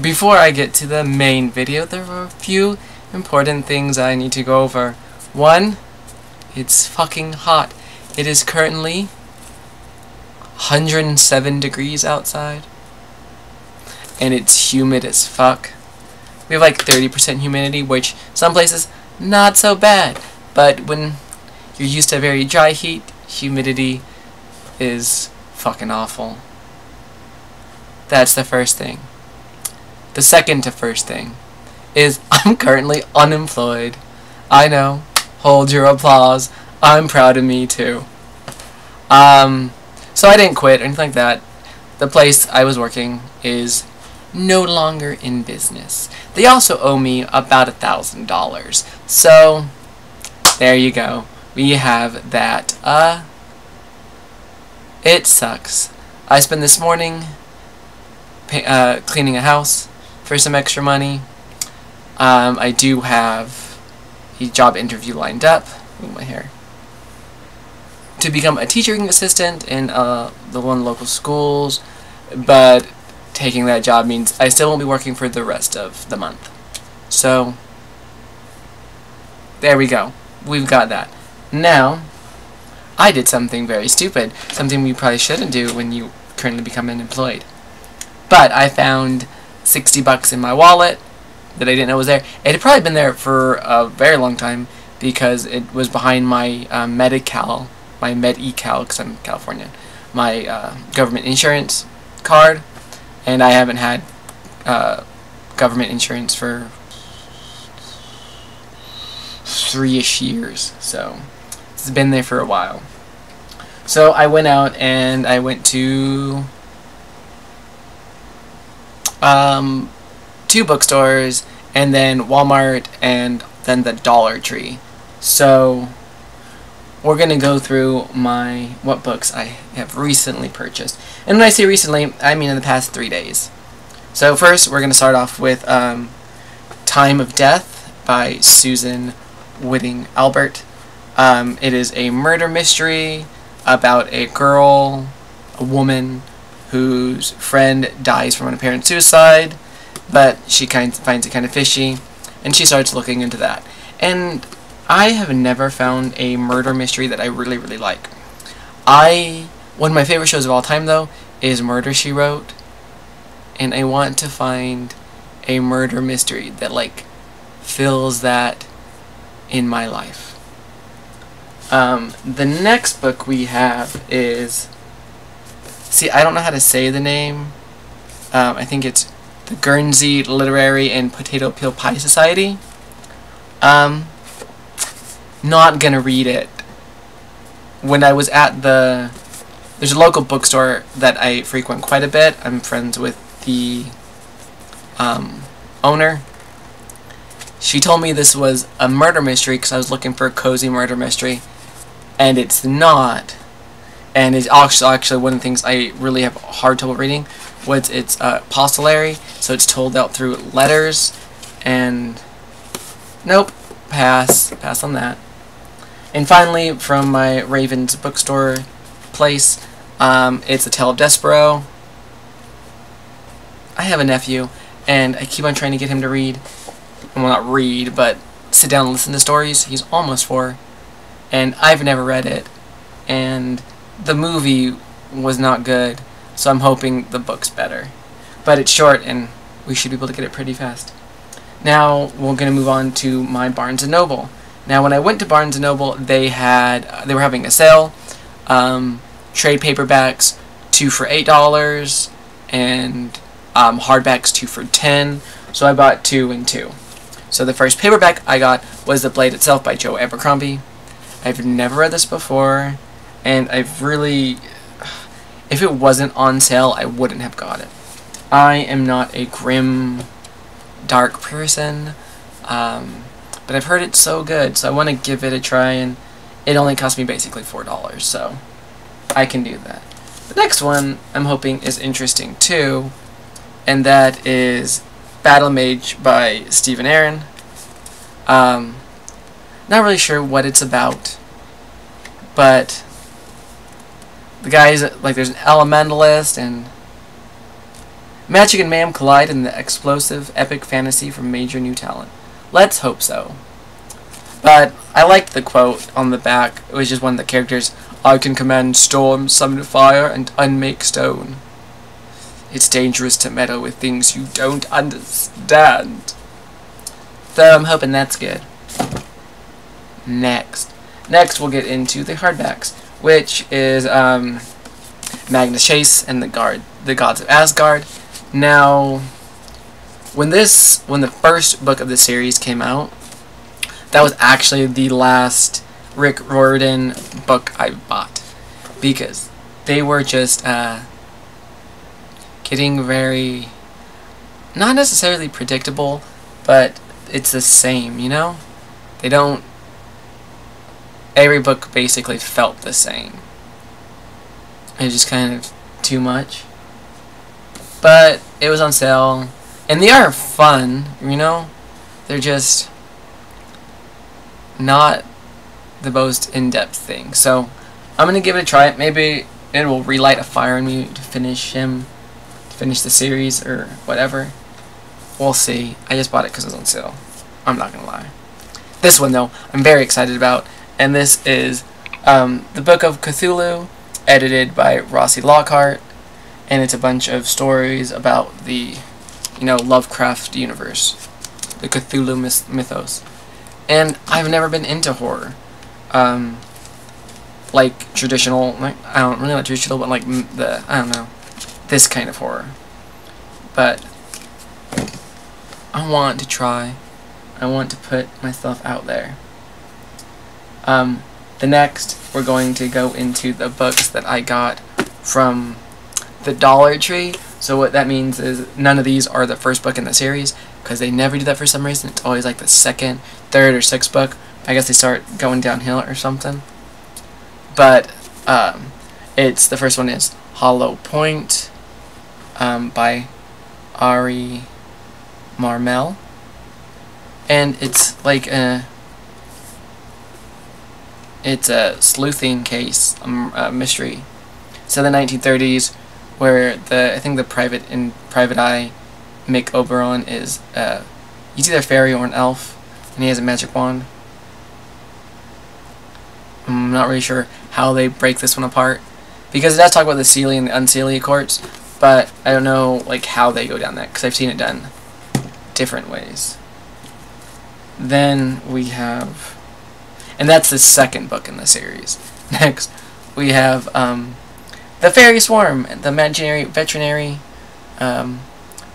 before I get to the main video, there are a few important things I need to go over. One, it's fucking hot. It is currently 107 degrees outside. And it's humid as fuck. We have like 30% humidity, which some places, not so bad. But when you're used to very dry heat, humidity is fucking awful. That's the first thing. The second to first thing is I'm currently unemployed. I know. Hold your applause. I'm proud of me too. Um, so I didn't quit or anything like that. The place I was working is no longer in business. They also owe me about a thousand dollars. So there you go. We have that. Uh, it sucks. I spent this morning uh, cleaning a house for some extra money. Um, I do have a job interview lined up. Move my hair. To become a teaching assistant in uh, the one local schools, but taking that job means I still won't be working for the rest of the month. So, there we go. We've got that. Now, I did something very stupid, something we probably shouldn't do when you currently become unemployed. But I found 60 bucks in my wallet that I didn't know was there. It had probably been there for a very long time because it was behind my uh, Medi-Cal, my Med-Ecal, because I'm Californian, my uh, government insurance card and I haven't had uh, government insurance for three-ish years, so it's been there for a while. So I went out and I went to um, two bookstores and then Walmart and then the Dollar Tree. So we're going to go through my what books I have recently purchased. And when I say recently, I mean in the past three days. So first, we're going to start off with um, Thyme of Death by Susan Wittig Albert. Um, it is a murder mystery about a girl, a woman, whose friend dies from an apparent suicide, but she kind of finds it kind of fishy, and she starts looking into that. And I have never found a murder mystery that I really, really like. I one of my favorite shows of all time, though, is Murder, She Wrote. And I want to find a murder mystery that, like, fills that in my life. Um, the next book we have is... See, I don't know how to say the name. Um, I think it's the Guernsey Literary and Potato Peel Pie Society. Um, not gonna read it. When I was at the... There's a local bookstore that I frequent quite a bit. I'm friends with the um, owner. She told me this was a murder mystery because I was looking for a cozy murder mystery. And it's not. And it's actually, actually one of the things I really have hard trouble reading was it's uh, so it's told out through letters, and nope, pass, pass on that. And finally, from my Ravens bookstore place, um, it's A Tale of Despereaux. I have a nephew, and I keep on trying to get him to read. Well, not read, but sit down and listen to stories. He's almost four, and I've never read it. And the movie was not good, so I'm hoping the book's better. But it's short, and we should be able to get it pretty fast. Now, we're going to move on to my Barnes & Noble. Now, when I went to Barnes & Noble, they had uh, they were having a sale. Um, trade paperbacks, two for $8, and um, hardbacks, two for 10 So I bought two and two. So the first paperback I got was The Blade Itself by Joe Abercrombie. I've never read this before, and I've really... If it wasn't on sale, I wouldn't have got it. I am not a grim, dark person. Um, but I've heard it's so good, so I want to give it a try, and it only cost me basically $4, so I can do that. The next one I'm hoping is interesting too, and that is Battle Mage by Stephen Aryan. Um, not really sure what it's about, but the guy's like there's an elementalist and Magic and mayhem collide in the explosive, epic fantasy from major new talent. Let's hope so. But I liked the quote on the back. It was just one of the characters. I can command storm, summon fire, and unmake stone. It's dangerous to meddle with things you don't understand. So I'm hoping that's good. Next. Next we'll get into the hardbacks, which is um, Magnus Chase and the Guard, the Gods of Asgard. Now, when this, when the first book of the series came out, that was actually the last Rick Riordan book I bought because they were just uh, getting very not necessarily predictable, but it's the same, you know? They don't every book basically felt the same. It just kind of too much. But it was on sale and they are fun, you know? They're just not the most in-depth thing. So I'm gonna give it a try. Maybe it will relight a fire in me to finish him, to finish the series or whatever. We'll see. I just bought it because it was on sale. I'm not gonna lie. This one though, I'm very excited about, and this is um, the Book of Cthulhu, edited by Rossi Lockhart, and it's a bunch of stories about the, you know, Lovecraft universe, the Cthulhu myth mythos. And I've never been into horror. Um, like traditional, like, I don't really like traditional, but like the, I don't know, this kind of horror. But I want to try. I want to put myself out there. Um, the next, we're going to go into the books that I got from the Dollar Tree. So what that means is none of these are the first book in the series because they never do that for some reason. It's always like the second, third, or sixth book. I guess they start going downhill or something. But um, it's the first one is Hollow Point um, by Ari Marmel, and it's like a it's a sleuthing case, um, a mystery. So the 1930s, where the I think the private in Private Eye Mick Oberon is uh, he's either a fairy or an elf, and he has a magic wand. I'm not really sure how they break this one apart, because it does talk about the Seelie and the Unseelie courts, but I don't know like how they go down that, because I've seen it done different ways. Then we have, and that's the second book in the series. Next, we have um, the Fairy Swarm, the Imaginary Veterinary um,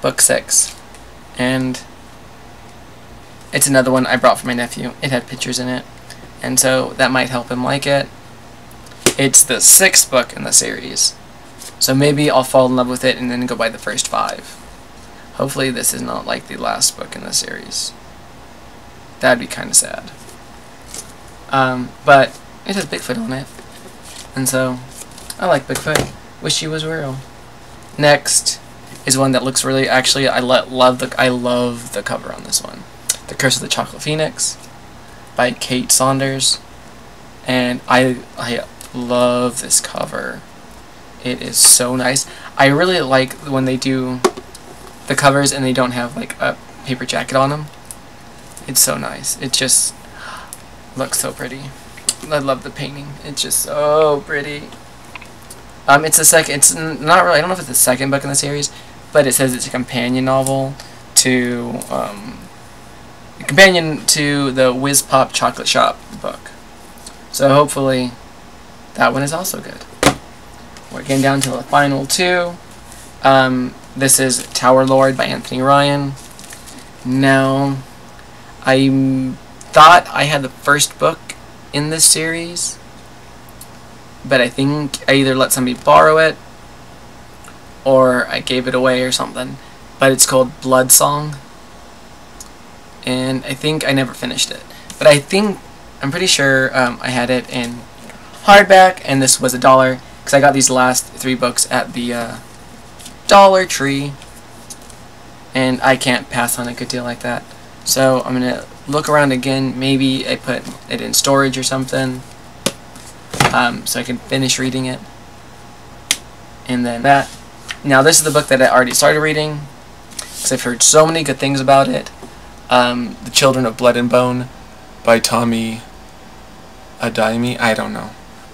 book six. And it's another one I brought for my nephew. It had pictures in it. And so that might help him like it. It's the sixth book in the series. So maybe I'll fall in love with it and then go buy the first five. Hopefully this is not like the last book in the series. That'd be kind of sad. Um, but it has Bigfoot on it. And so, I like Bigfoot. Wish he was real. Next, is one that looks really actually I lo love the I love the cover on this one. The Curse of the Chocolate Phoenix by Kate Saunders. And I I love this cover. It is so nice. I really like when they do the covers and they don't have like a paper jacket on them. It's so nice. It just looks so pretty. I love the painting. It's just so pretty. Um, it's a second. It's not really. I don't know if it's the second book in the series, but it says it's a companion novel to um, companion to the Whiz Pop Chocolate Shop book. So hopefully that one is also good. We're getting down to the final two. Um, this is Tower Lord by Anthony Ryan. Now, I thought I had the first book in this series, but I think I either let somebody borrow it or I gave it away or something. But it's called Blood Song. And I think I never finished it. But I think, I'm pretty sure um, I had it in hardback, and this was a dollar, because I got these last three books at the uh, Dollar Tree. And I can't pass on a good deal like that. So I'm going to look around again. Maybe I put it in storage or something. Um, so I can finish reading it. And then that Now, this is the book that I already started reading, because I've heard so many good things about it. Um, the Children of Blood and Bone by Tomi Adeyemi. I don't know.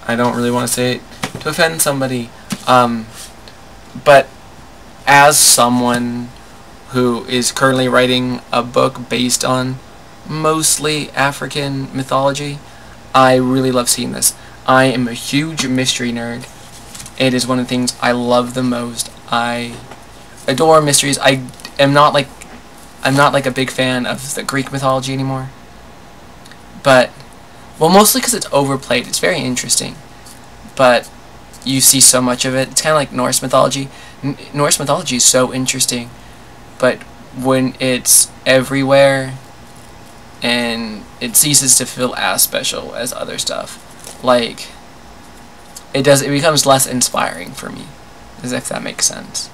I don't really want to say it to offend somebody. Um, but as someone who is currently writing a book based on mostly African mythology, I really love seeing this. I am a huge mystery nerd. It is one of the things I love the most. I adore mysteries. I am not like I'm not like a big fan of the Greek mythology anymore. But well, mostly because it's overplayed. It's very interesting, but you see so much of it. It's kind of like Norse mythology. N Norse mythology is so interesting, but when it's everywhere and it ceases to feel as special as other stuff. Like it does it becomes less inspiring for me. As if that makes sense.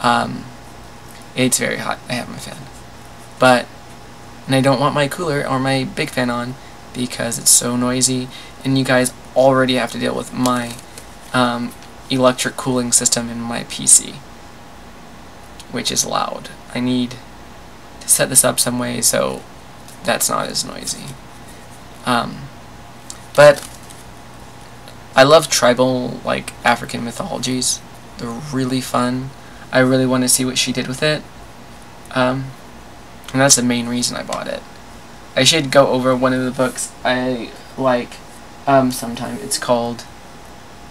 Um it's very hot. I have my fan. But and I don't want my cooler or my big fan on because it's so noisy and you guys already have to deal with my um, electric cooling system in my PC which is loud. I need to set this up some way so that's not as noisy. Um, but I love tribal, like, African mythologies. They're really fun. I really want to see what she did with it. Um, and that's the main reason I bought it. I should go over one of the books I like um, sometime. It's called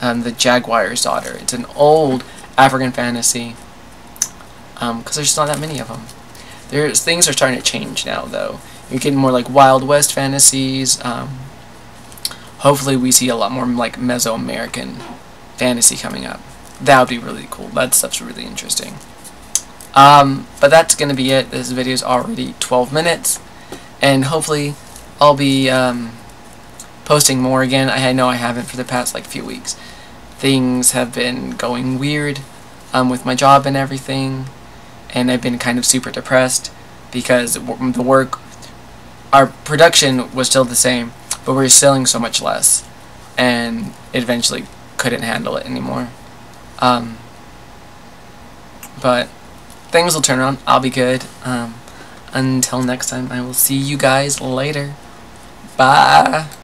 um, The Jaguar's Daughter. It's an old African fantasy because um, there's not that many of them. There's things are starting to change now, though. Getting more like Wild West fantasies. Um, hopefully, we see a lot more like Mesoamerican fantasy coming up. That would be really cool. That stuff's really interesting. Um, but that's going to be it. This video is already 12 minutes. And hopefully, I'll be um, posting more again. I know I haven't for the past like few weeks. Things have been going weird um, with my job and everything and I've been kind of super depressed because the work, our production was still the same, but we were selling so much less, and it eventually couldn't handle it anymore. Um, but things will turn around. I'll be good. Um, until next time, I will see you guys later. Bye.